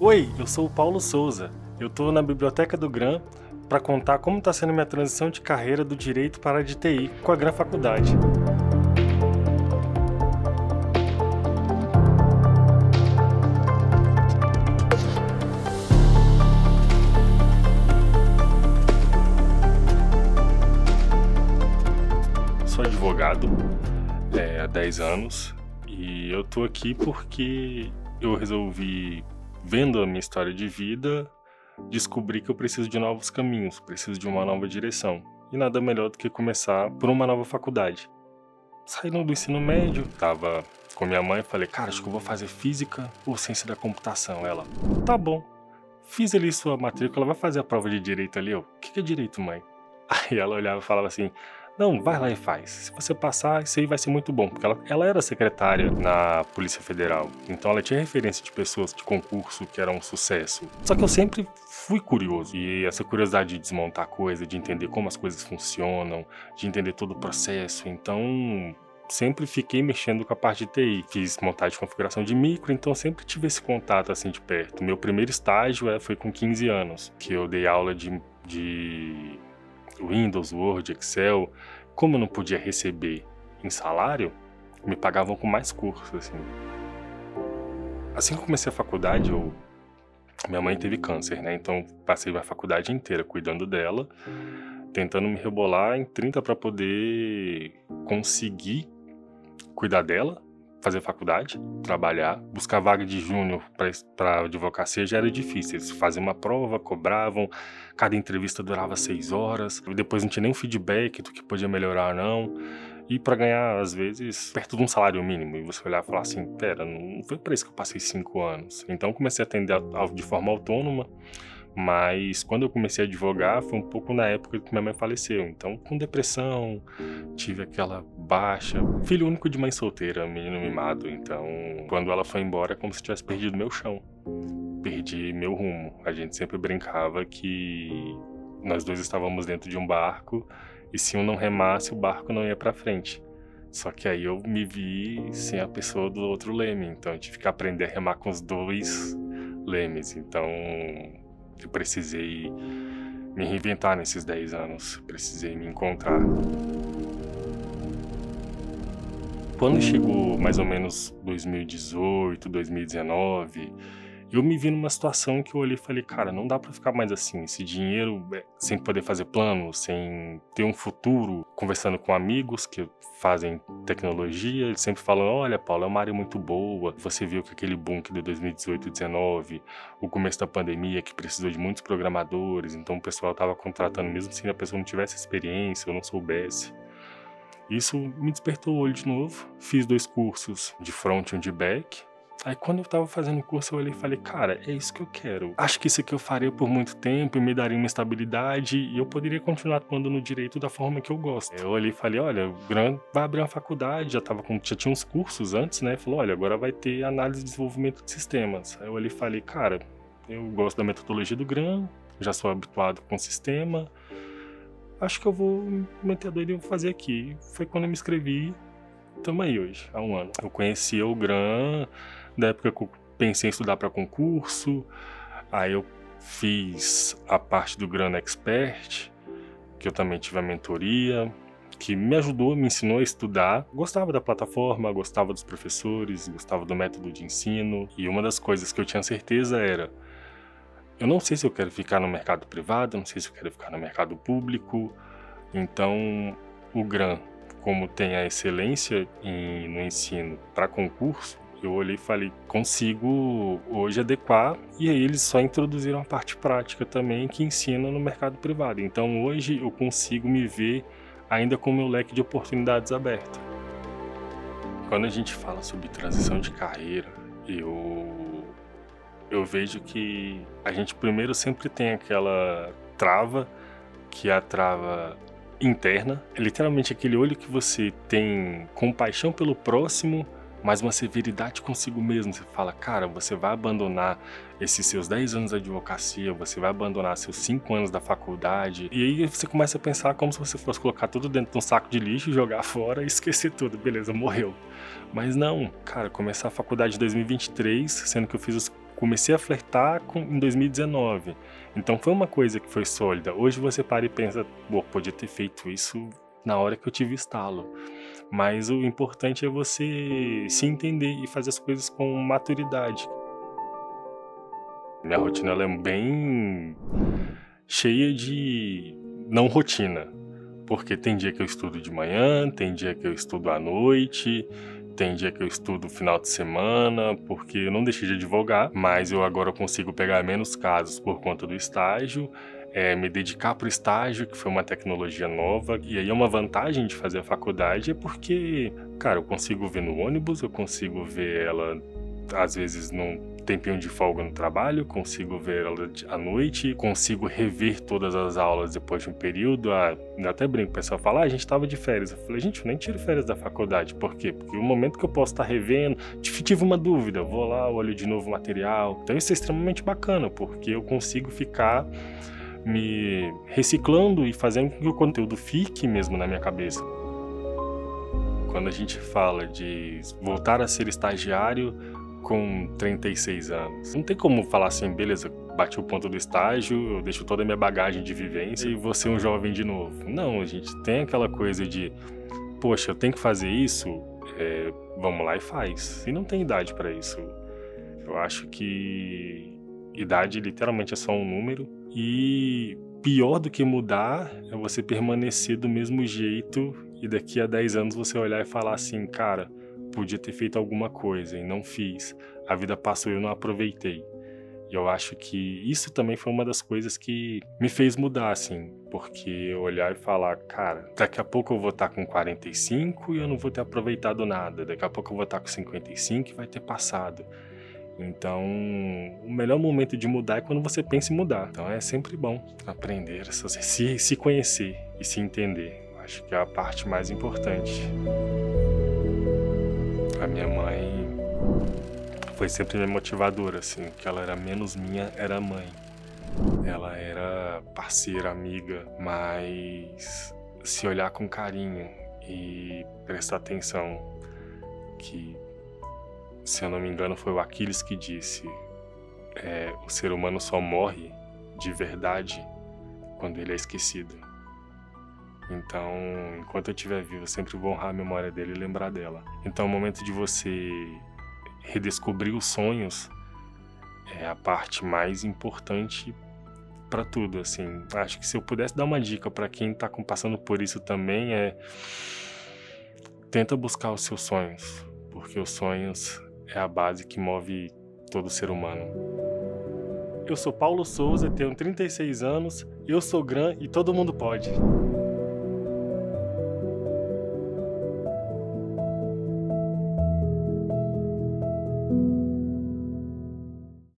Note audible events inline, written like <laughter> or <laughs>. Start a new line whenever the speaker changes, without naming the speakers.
Oi, eu sou o Paulo Souza. Eu estou na Biblioteca do GRAM para contar como está sendo minha transição de carreira do direito para a de TI com a GRAM Faculdade. Sou advogado é, há 10 anos e eu tô aqui porque eu resolvi vendo a minha história de vida, descobri que eu preciso de novos caminhos, preciso de uma nova direção. E nada melhor do que começar por uma nova faculdade. Saindo do ensino médio, tava com minha mãe, falei, cara, acho que eu vou fazer física ou ciência da computação. Ela, tá bom. Fiz ali sua matrícula, vai fazer a prova de direito ali. Eu, o que é direito, mãe? <laughs> Aí ela olhava e falava assim, não, vai lá e faz. Se você passar, isso aí vai ser muito bom. Porque ela, ela era secretária na Polícia Federal. Então ela tinha referência de pessoas de concurso que eram um sucesso. Só que eu sempre fui curioso. E essa curiosidade de desmontar coisa, de entender como as coisas funcionam, de entender todo o processo. Então sempre fiquei mexendo com a parte de TI. Fiz montagem de configuração de micro, então sempre tive esse contato assim de perto. Meu primeiro estágio é, foi com 15 anos, que eu dei aula de, de Windows, Word, Excel, como eu não podia receber em salário, me pagavam com mais cursos, assim. Assim que comecei a faculdade, eu... minha mãe teve câncer, né? Então passei a faculdade inteira cuidando dela, tentando me rebolar em 30 para poder conseguir cuidar dela fazer faculdade, trabalhar, buscar vaga de júnior para advocacia já era difícil. Eles faziam uma prova, cobravam, cada entrevista durava seis horas, depois não tinha nenhum feedback do que podia melhorar não. E para ganhar, às vezes, perto de um salário mínimo. E você olhar e falar assim: pera, não foi para isso que eu passei cinco anos. Então comecei a atender de forma autônoma mas quando eu comecei a advogar, foi um pouco na época que minha mãe faleceu. Então, com depressão, tive aquela baixa. Filho único de mãe solteira, menino mimado. Então, quando ela foi embora, é como se tivesse perdido meu chão. Perdi meu rumo. A gente sempre brincava que nós dois estávamos dentro de um barco e se um não remasse, o barco não ia para frente. Só que aí eu me vi sem a pessoa do outro leme, então eu tive que aprender a remar com os dois lemes. Então, eu precisei me reinventar nesses 10 anos, precisei me encontrar. Quando chegou mais ou menos 2018, 2019, eu me vi numa situação que eu olhei e falei, cara, não dá para ficar mais assim. Esse dinheiro, é, sem poder fazer planos, sem ter um futuro, conversando com amigos que fazem tecnologia, eles sempre falam: olha, Paulo, é uma área muito boa. Você viu que aquele boom que deu 2018 2019, o começo da pandemia, que precisou de muitos programadores, então o pessoal estava contratando, mesmo se a pessoa não tivesse experiência ou não soubesse. Isso me despertou o olho de novo. Fiz dois cursos de front e um de back Aí quando eu tava fazendo o curso, eu olhei e falei, cara, é isso que eu quero. Acho que isso aqui eu faria por muito tempo e me daria uma estabilidade e eu poderia continuar atuando no direito da forma que eu gosto. Eu olhei e falei, olha, Gran vai abrir uma faculdade, já, tava com, já tinha uns cursos antes, né? Falou, olha, agora vai ter análise de desenvolvimento de sistemas. Aí eu olhei e falei, cara, eu gosto da metodologia do Gran, já sou habituado com o sistema, acho que eu vou meter a doida e vou fazer aqui. Foi quando eu me inscrevi, tamo aí hoje, há um ano. Eu conheci o Gran da época que eu pensei em estudar para concurso, aí eu fiz a parte do Gran Expert, que eu também tive a mentoria, que me ajudou, me ensinou a estudar. Gostava da plataforma, gostava dos professores, gostava do método de ensino. E uma das coisas que eu tinha certeza era: eu não sei se eu quero ficar no mercado privado, não sei se eu quero ficar no mercado público. Então, o GRAN, como tem a excelência em, no ensino para concurso, eu olhei e falei, consigo hoje adequar, e aí eles só introduziram a parte prática também que ensina no mercado privado. Então hoje eu consigo me ver ainda com o meu leque de oportunidades aberto. Quando a gente fala sobre transição de carreira, eu, eu vejo que a gente primeiro sempre tem aquela trava, que é a trava interna, é literalmente aquele olho que você tem compaixão pelo próximo, mas uma severidade consigo mesmo. Você fala, cara, você vai abandonar esses seus 10 anos de advocacia, você vai abandonar seus 5 anos da faculdade. E aí você começa a pensar como se você fosse colocar tudo dentro de um saco de lixo, jogar <laughs> fora e esquecer tudo. Beleza, morreu. Mas não, cara, começar a faculdade em 2023, sendo que eu fiz os comecei a flertar com, em 2019. Então foi uma coisa que foi sólida. Hoje você para e pensa, pô, podia ter feito isso na hora que eu tive estalo. Mas o importante é você se entender e fazer as coisas com maturidade. Minha rotina é bem cheia de não rotina. Porque tem dia que eu estudo de manhã, tem dia que eu estudo à noite, tem dia que eu estudo final de semana, porque eu não deixei de advogar, mas eu agora consigo pegar menos casos por conta do estágio, é, me dedicar para o estágio, que foi uma tecnologia nova. E aí é uma vantagem de fazer a faculdade, é porque, cara, eu consigo ver no ônibus, eu consigo ver ela às vezes num tempinho de folga no trabalho, consigo ver ela à noite, consigo rever todas as aulas depois de um período. Ah, até brinco, o pessoal fala, ah, a gente estava de férias. Eu falei, gente, eu nem tiro férias da faculdade. Por quê? Porque o momento que eu posso estar revendo, tive uma dúvida, vou lá, olho de novo o material. Então isso é extremamente bacana, porque eu consigo ficar me reciclando e fazendo com que o conteúdo fique mesmo na minha cabeça. Quando a gente fala de voltar a ser estagiário, com 36 anos. Não tem como falar assim, beleza, bati o ponto do estágio, eu deixo toda a minha bagagem de vivência e vou ser um jovem de novo. Não, a gente tem aquela coisa de, poxa, eu tenho que fazer isso, é, vamos lá e faz. E não tem idade para isso. Eu acho que idade literalmente é só um número e pior do que mudar é você permanecer do mesmo jeito e daqui a 10 anos você olhar e falar assim, cara, podia ter feito alguma coisa e não fiz. A vida passou e eu não aproveitei. E eu acho que isso também foi uma das coisas que me fez mudar, assim, porque olhar e falar, cara, daqui a pouco eu vou estar com 45 e eu não vou ter aproveitado nada, daqui a pouco eu vou estar com 55 e vai ter passado. Então, o melhor momento de mudar é quando você pensa em mudar. Então, é sempre bom aprender, se, se conhecer e se entender. Acho que é a parte mais importante. A minha mãe foi sempre minha motivadora, assim, que ela era menos minha, era mãe. Ela era parceira, amiga, mas se olhar com carinho e prestar atenção que, se eu não me engano, foi o Aquiles que disse é, o ser humano só morre de verdade quando ele é esquecido. Então, enquanto eu estiver vivo, eu sempre vou honrar a memória dele e lembrar dela. Então, o momento de você redescobrir os sonhos é a parte mais importante para tudo, assim. Acho que se eu pudesse dar uma dica para quem está passando por isso também é tenta buscar os seus sonhos, porque os sonhos é a base que move todo ser humano. Eu sou Paulo Souza, tenho 36 anos, eu sou Gran e todo mundo pode.